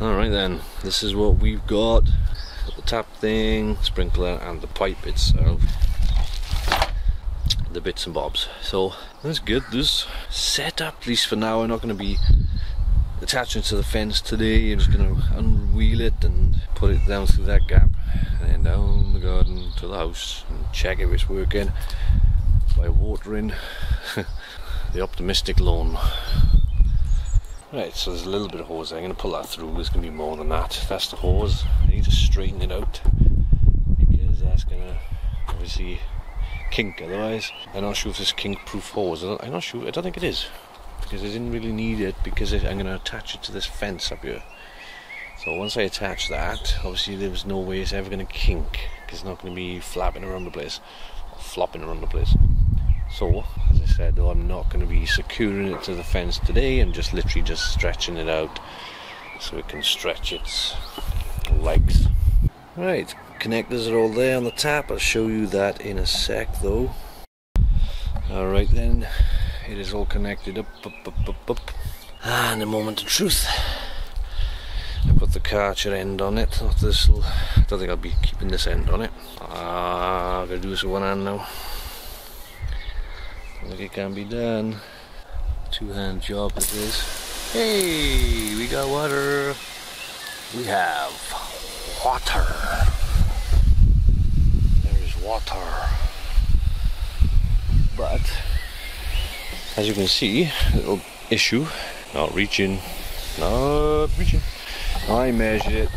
Alright then, this is what we've got. got the tap thing, sprinkler and the pipe itself. The bits and bobs. So let's get this set up, at least for now. I'm not going to be attaching to the fence today. I'm just going to unwheel it and put it down through that gap and then down the garden to the house and check if it's working by watering the optimistic lawn. Right, so there's a little bit of hose there. I'm going to pull that through. There's going to be more than that. That's the hose. I need to straighten it out because that's going to obviously kink otherwise. I'm not sure if this kink proof hose. I'm not sure. I don't think it is because I didn't really need it because I'm going to attach it to this fence up here. So once I attach that, obviously there's no way it's ever going to kink because it's not going to be flapping around the place or flopping around the place. So, as I said, though, I'm not going to be securing it to the fence today. I'm just literally just stretching it out so it can stretch its legs. Right, connectors are all there on the tap. I'll show you that in a sec, though. Alright then, it is all connected up, up, up, up, up. And a moment of truth. I put the Karcher end on it. Not this. I don't think I'll be keeping this end on it. Ah, I'm gonna do this with one hand now. Look, it can be done. Two hand job it is. Hey, we got water. We have water. There is water. But, as you can see, little issue. Not reaching. Not reaching. I measured it.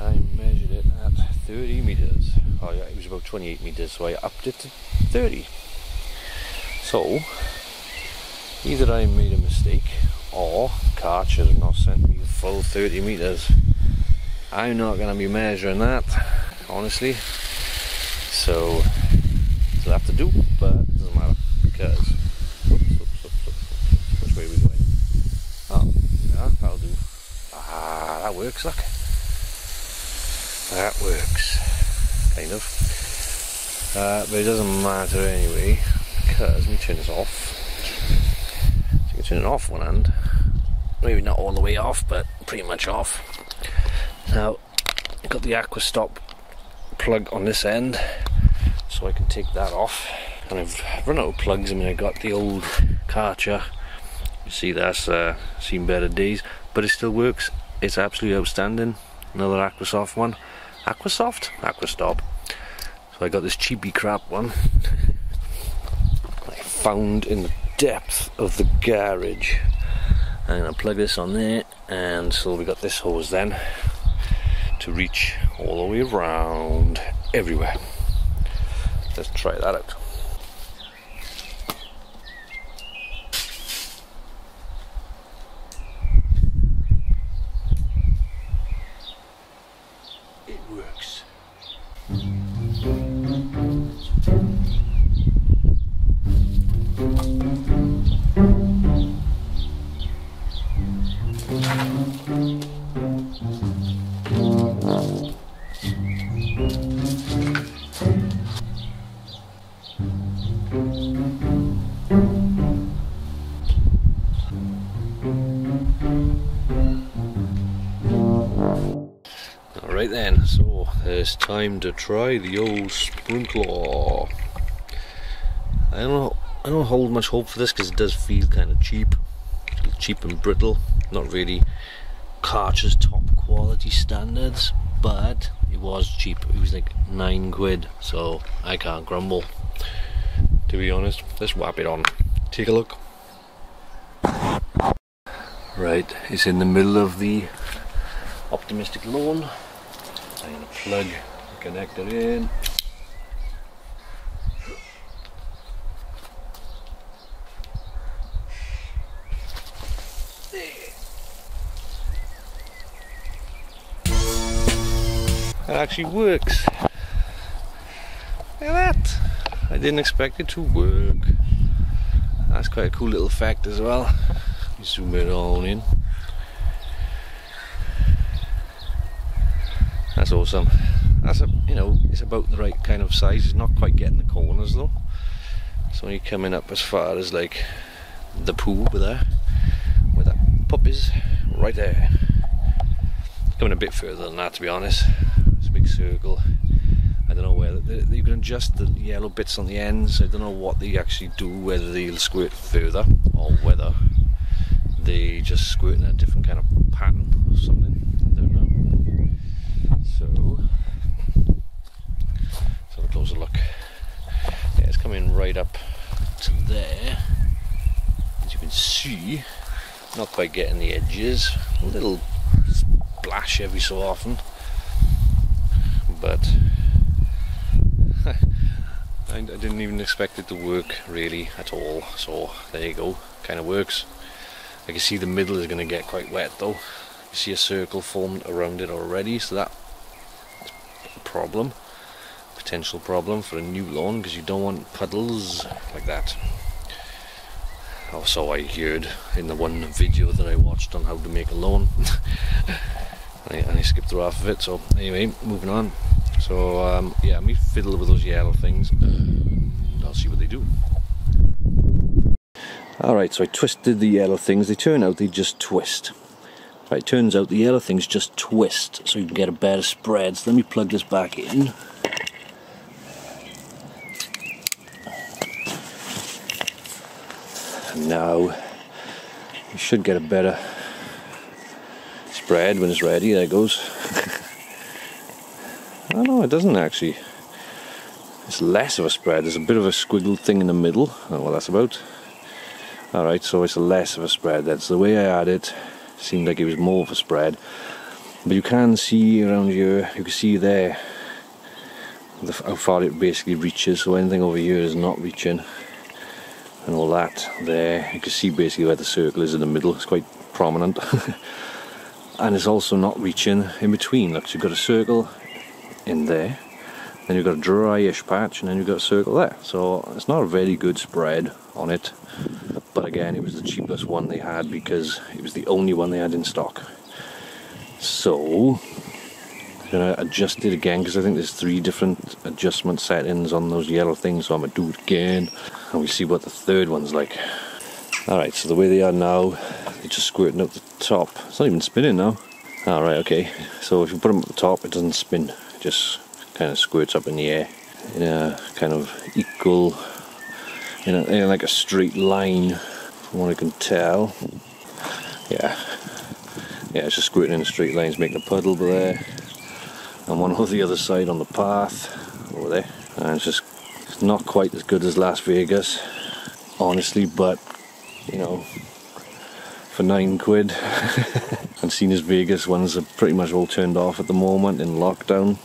I measured it at 30 meters. Oh yeah, it was about 28 meters, so I upped it to 30. So, either I made a mistake or Karcher has not sent me full 30 meters. I'm not going to be measuring that, honestly. So, I'll have to do, but it doesn't matter because. Oh, do. Ah, that works, look. That works. Kind of. Uh, but it doesn't matter anyway because let me turn this off. So you can turn it off one hand. Maybe not all the way off, but pretty much off. Now, I've got the Aquastop plug on this end, so I can take that off. And I've run out of plugs. I mean, I got the old Karcher. You see, that's uh, seen better days, but it still works. It's absolutely outstanding. Another Aquasoft one. Aquasoft? Aquastop. So I got this cheapy crap one. found in the depth of the garage. I'm going to plug this on there, and so we got this hose then to reach all the way around everywhere. Let's try that out. Alright then, so it's time to try the old sprinkler. I don't I don't hold much hope for this because it does feel kind of cheap. Cheap and brittle. Not really Karcher's top quality standards, but it was cheap. It was like nine quid, so I can't grumble. To be honest, let's whap it on. Take a look. Right, it's in the middle of the optimistic lawn. I'm to plug the connector in. Actually works. Look at that. I didn't expect it to work. That's quite a cool little fact as well. Zoom it all in. That's awesome. That's a you know, it's about the right kind of size. It's not quite getting the corners though. So when you're coming up as far as like the pool there, where that pup is, right there. coming a bit further than that to be honest. Circle. I don't know whether you can adjust the yellow bits on the ends. I don't know what they actually do, whether they'll squirt further or whether they just squirt in a different kind of pattern or something. I don't know. So, let's have a closer look. Yeah, it's coming right up to there. As you can see, not quite getting the edges. A little splash every so often. But I, didn't even expect it to work really at all. So there you go, kind of works. I can see the middle is going to get quite wet though. You see a circle formed around it already, so that's a problem, potential problem for a new lawn because you don't want puddles like that. Also, I heard in the one video that I watched on how to make a lawn, and I skipped through half of it. So anyway, moving on. So um, yeah, let me fiddle with those yellow things. I'll see what they do. Alright, so I twisted the yellow things. They turn out they just twist. Right, turns out the yellow things just twist so you can get a better spread. So let me plug this back in. And now you should get a better spread when it's ready. There it goes. Oh no, it doesn't actually. It's less of a spread. There's a bit of a squiggled thing in the middle. Oh, what that's about. Alright, so it's less of a spread. That's the way I had it. Seemed like it was more of a spread. But you can see around here, you can see there the, how far it basically reaches. So anything over here is not reaching. And all that there. You can see basically where the circle is in the middle. It's quite prominent. and it's also not reaching in between. Look, so you've got a circle in there then you've got a dryish patch and then you've got a circle there. So it's not a very good spread on it. But again it was the cheapest one they had because it was the only one they had in stock. So I'm gonna adjust it again because I think there's three different adjustment settings on those yellow things so I'm gonna do it again and we see what the third one's like alright so the way they are now they're just squirting up the top. It's not even spinning now. Ah, alright okay. So if you put them at the top it doesn't spin. Just kind of squirts up in the air. In a kind of equal, in, a, in like a straight line, from what I can tell. Yeah, yeah, it's just squirting in straight lines, making a puddle there, and one over the other side on the path over there. And it's just not quite as good as Las Vegas, honestly, but you know, for nine quid. and seeing as Vegas ones are pretty much all turned off at the moment in lockdown,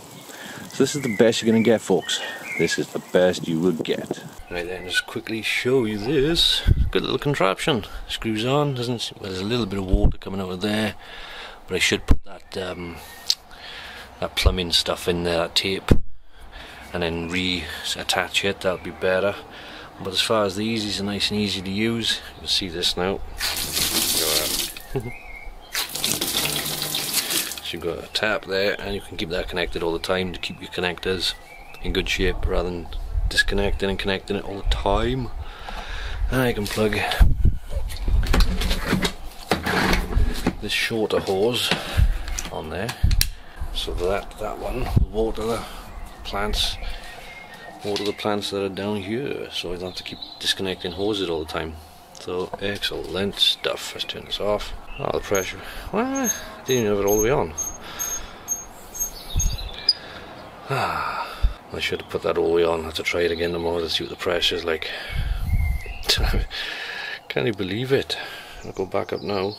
so this is the best you're going to get folks. This is the best you will get. Right then, just quickly show you this. Good little contraption. Screws on, doesn't well, there's a little bit of water coming out of there. But I should put that um, that plumbing stuff in there, that tape, and then reattach it, that'll be better. But as far as these, these are nice and easy to use. You'll see this now. so you've got a tap there and you can keep that connected all the time to keep your connectors in good shape rather than disconnecting and connecting it all the time and I can plug this shorter hose on there so that that one will water the plants water the plants that are down here so I don't have to keep disconnecting hoses all the time so excellent stuff let's turn this off Oh, the pressure. Well, I didn't have it all the way on. Ah, I should have put that all the way on. I have to try it again tomorrow to see what the pressure is like. Can you believe it? I'll go back up now.